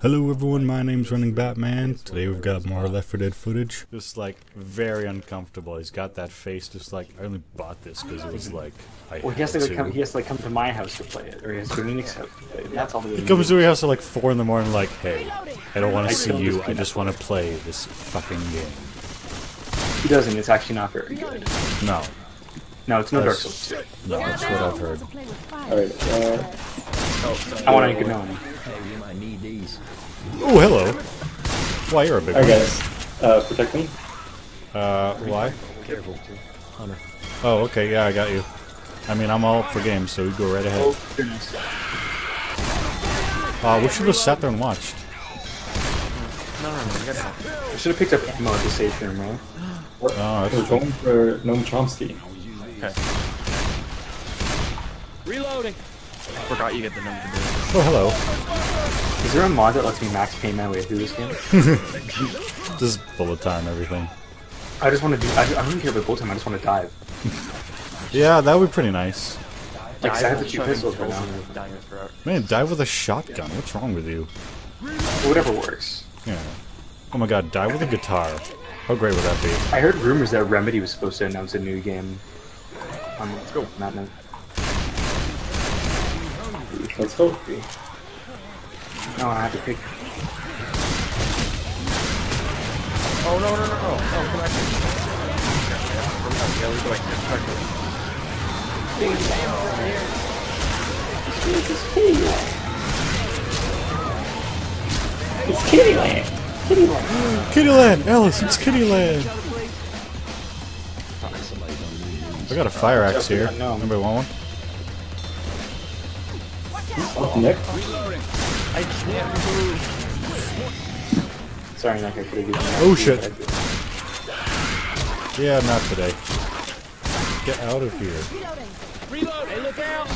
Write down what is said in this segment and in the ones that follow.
Hello everyone, my name's Running Batman. Today we've got more Left 4 Dead footage. Just like very uncomfortable. He's got that face just like I only bought this because it was like I Well, he has had to, come. He has to like come to my house to play it, or he has to go Nick's house to play it. That's all the He comes to your house at like 4 in the morning like, hey, I don't want to see you, I just want to play this fucking game. He doesn't. It's actually not very good. No, No, it's no Dark That's- Souls. no, that's what I've heard. Alright, uh, I want to get known. Hey, you might need these. Oh, hello. Why, you're a big alright one. guys, uh, protect me. Uh, why? Careful. Hunter. Oh, okay, yeah, I got you. I mean, I'm all up for games, so you go right ahead. Oh goodness. Uh, we should have sat there and watched. No, no, no, you gotta help. I should have picked up ammo at the safe room, right? Oh, We're that's going for Gnome Chompski. Okay. Reloading. Forgot you get the number to. Oh, hello. Is there a mod that lets me max pay my way through this game? This is bullet time, everything. I just want to do. I, I don't care about bullet time. I just want to dive. Yeah, that would be pretty nice. Like, 'cause I have the two pistols right now. in- down your throat. Man, dive with a shotgun. What's wrong with you? Whatever works. Yeah. Oh my god, die with a guitar. How great would that be? I heard rumors that Remedy was supposed to announce a new game. Um, let's go. Not no. Let's go. No, I have to pick. Oh, no, no, no, no. Oh, come back here. Yeah, we're going here. Back here. It's Kittyland! Kittyland! Ellis, it's Kittyland! I got a fire axe here. No. Anybody want one? Oh, Nick? I can't move. Sorry, Nick. I could have given you. Oh, shit. Yeah, not today. Get out of here. Reload. Hey, look out.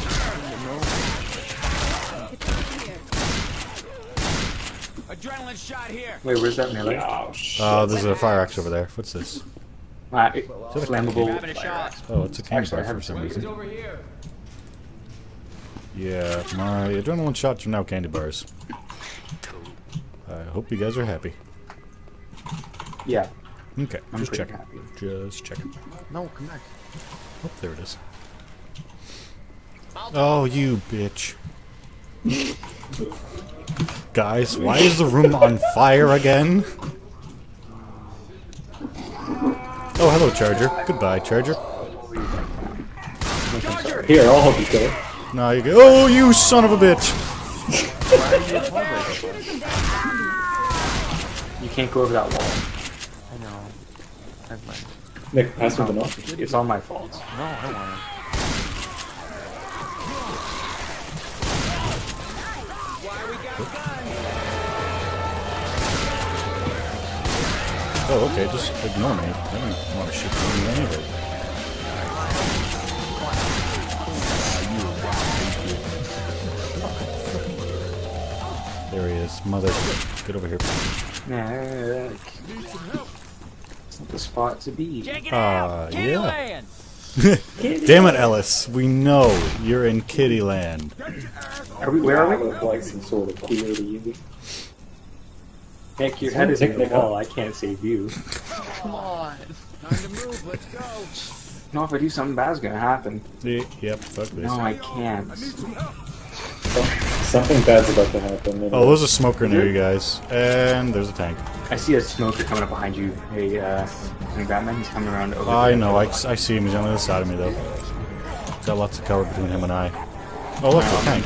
Adrenaline shot here. Wait, where's that melee? Oh, shit. Uh, there's a fire axe over there. What's this? Uh, it- flammable. Having a shot. Oh, it's a candy Actually, I bar have for some some reason. Over here. Yeah, my adrenaline shots are now candy bars. I hope you guys are happy. Yeah. Okay, I'm just checking. happy. Just checking. No, come back. Oh, there it is. Oh, you bitch. Guys, why is the room on fire again? Oh, hello, Charger. Goodbye, Charger. Here, I'll help you kill it. Now you go. Oh, you son of a bitch! You can't go over that wall. I know. Never mind. Nick, pass me the knock. It's all my fault. No, I don't want to. Oh, okay, just ignore me. I don't want to shoot you anyway. There he is. Mother. Get over here. Nick. It's not the spot to be. Ah, yeah. Damn it, Ellis. We know you're in Kittyland. Are we, where are we? Look like some sort of queer to you. Nick, your head is in the Nick, Nick, wall. I can't save you. Come on. Time to move. Let's go. No, if I do something bad, bad's gonna happen. Y- Yep, fuck this. No, I can't. Something bad's about to happen. Oh, there's a smoker near you guys. And there's a tank. I see a smoker coming up behind you. Hey, uh, Batman, he's coming around over I know, I, I see him. He's on the other side of me, though. He's got lots of cover between him and I. Oh, look, the tank.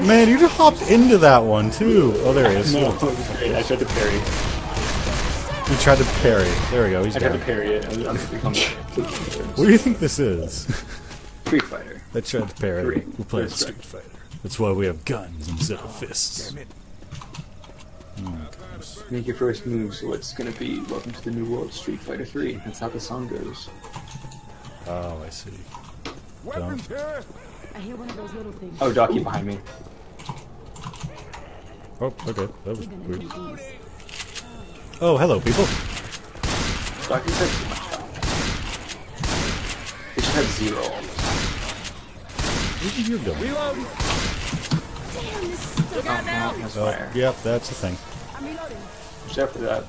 Man, you just hopped into that one, too. Oh, there he is. No, it was great. I tried to parry. He tried to parry. There we go, he's I tried to parry it. I'm, I'm becoming What do you think this is? Street Fighter. I tried to parry. Three. We're playing That's Street Fighter. That's why we have guns instead of fists. Oh, Make your first move, so it's gonna be Welcome to the New World Street Fighter 3. That's how the song goes. Oh, I see. Dumb. I hear one of those little things. Oh, Docky behind me. Oh, okay. That was weird. Oh, hello, people. Docky said too much health. It should have zero. Where did you go? That's Oh, fire. yep, that's the thing. I'm reloading. Watch out for that.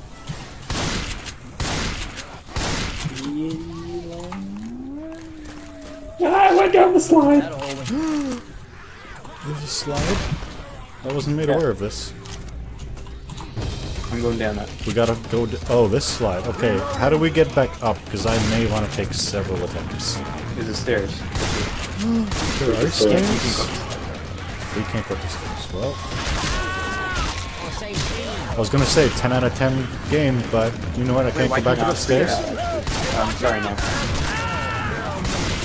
Ah, I went down the slide. There's a slide. I wasn't made aware of this. I'm going down that. We gotta go. D- oh, this slide. Okay, how do we get back up? Because I may want to take several attempts. There's the stairs. There are stairs. We can't go up the stairs. Well, I was gonna say 10 out of 10 game, but you know what? I can't why go back can up the stairs. I'm sorry, no.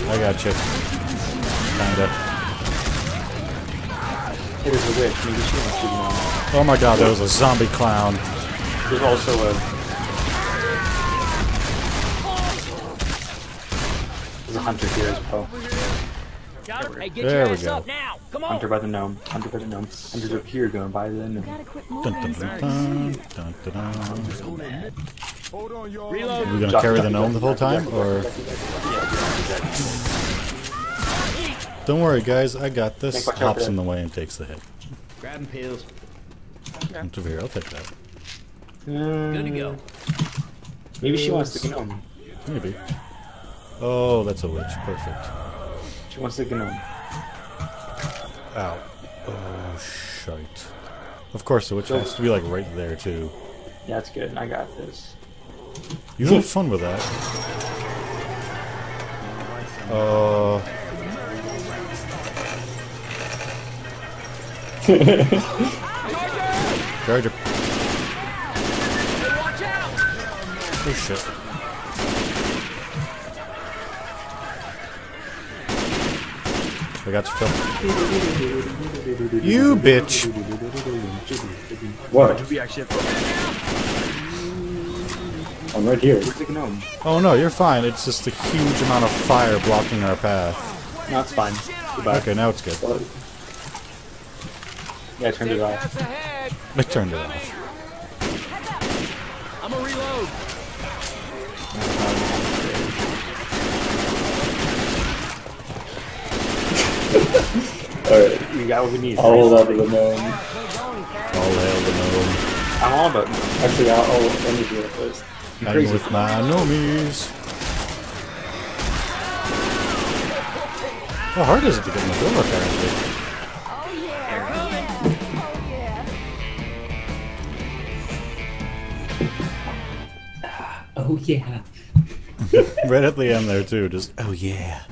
I got you. Kinda. Hey, there's a witch. Maybe she wants to know. Oh my god, there was a zombie clown. There's also a. There's a hunter here as well. Hey, get There your we ass go. up now! Come on! Hunter by the gnome. Hunter by the gnome. Hunter's up here going by the gnome. Gotta quit Dun, dun, moving. dun, dun, dun, dun, dun. Reload! We're gonna carry the gnome the whole time, or don't worry, guys. I got this. Nick, watch out for Hops in the way and takes the hit. Grabbing pills. Come over here. I'll take that. Good to go. Maybe she wants the gnome. Maybe. Oh, that's a witch. Perfect. She wants the gnome. Ow. Oh, shite. Of course, the witch has to be like right there too. Yeah, that's good. I got this. You have fun with that. Uh. Oh shit. I got you, Phil. You bitch! What? We actually have I'm right here. Where's the gnome? Oh no, you're fine. It's just a huge amount of fire blocking our path. No, it's fine. Goodbye. Okay, now it's good. What? Yeah, I turned it off. Pass ahead! I turned it off. I'm a reload! Alright. We got what we need. I'll hold on to the gnome. All hail the gnome. I'm all about Actually, I'll, I'll let me do it first. I'm crazy. with my gnomies. How hard is it to get in the door, apparently? Oh yeah. Right at the end there, too. Just, oh yeah.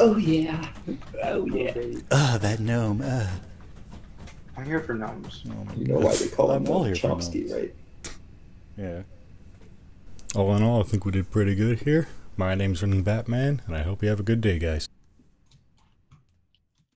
Oh yeah. Oh yeah. Ah, that gnome. Uh. I'm here for gnomes. You know why they call him I'm all here for Chompski, right? Yeah. All in all, I think we did pretty good here. My name's Running Batman, and I hope you have a good day, guys.